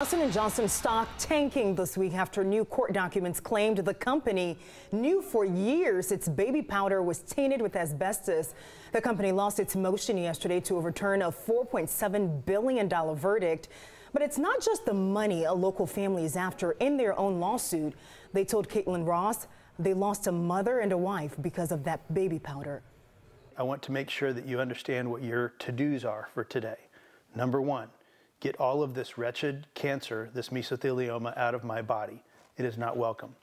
Johnson & Johnson stock tanking this week after new court documents claimed the company knew for years its baby powder was tainted with asbestos. The company lost its motion yesterday to overturn a $4.7 billion verdict. But it's not just the money a local family is after in their own lawsuit. They told Caitlin Ross they lost a mother and a wife because of that baby powder. I want to make sure that you understand what your to-dos are for today. Number one, get all of this wretched cancer, this mesothelioma, out of my body. It is not welcome.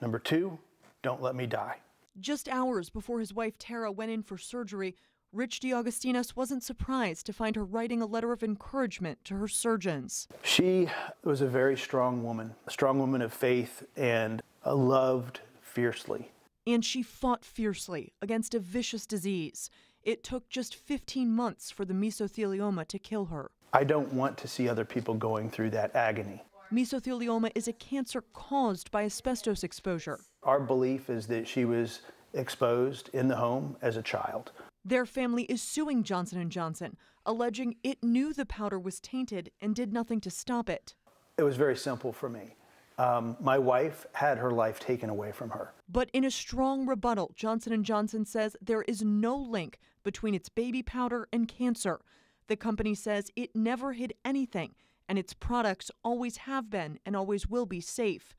Number two, don't let me die. Just hours before his wife Tara went in for surgery, Rich DeAugustinis wasn't surprised to find her writing a letter of encouragement to her surgeons. She was a very strong woman, a strong woman of faith, and loved fiercely. And she fought fiercely against a vicious disease. It took just 15 months for the mesothelioma to kill her. I don't want to see other people going through that agony. Mesothelioma is a cancer caused by asbestos exposure. Our belief is that she was exposed in the home as a child. Their family is suing Johnson & Johnson, alleging it knew the powder was tainted and did nothing to stop it. It was very simple for me. Um, my wife had her life taken away from her. But in a strong rebuttal, Johnson & Johnson says there is no link between its baby powder and cancer. The company says it never hid anything, and its products always have been and always will be safe.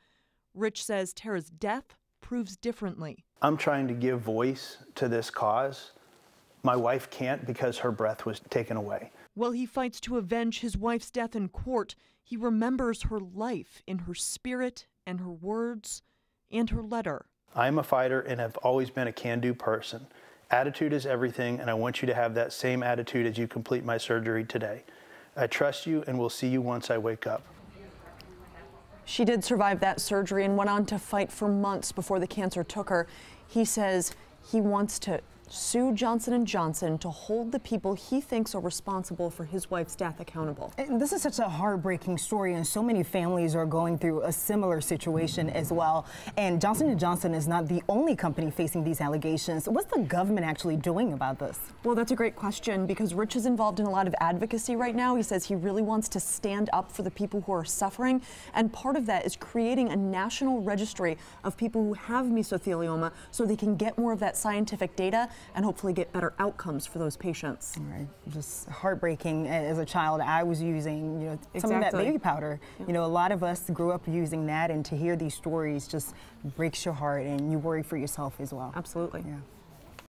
Rich says Tara's death proves differently. I'm trying to give voice to this cause. My wife can't because her breath was taken away. While he fights to avenge his wife's death in court, he remembers her life in her spirit and her words and her letter. I'm a fighter and have always been a can do person. Attitude is everything, and I want you to have that same attitude as you complete my surgery today. I trust you and will see you once I wake up. She did survive that surgery and went on to fight for months before the cancer took her. He says he wants to sue Johnson & Johnson to hold the people he thinks are responsible for his wife's death accountable. And this is such a heartbreaking story and so many families are going through a similar situation as well. And Johnson & Johnson is not the only company facing these allegations. What's the government actually doing about this? Well, that's a great question because Rich is involved in a lot of advocacy right now. He says he really wants to stand up for the people who are suffering. And part of that is creating a national registry of people who have mesothelioma so they can get more of that scientific data and hopefully get better outcomes for those patients. Right. Just heartbreaking. As a child, I was using, you know, exactly. some of that baby powder. Yeah. You know, a lot of us grew up using that, and to hear these stories just breaks your heart, and you worry for yourself as well. Absolutely. Yeah.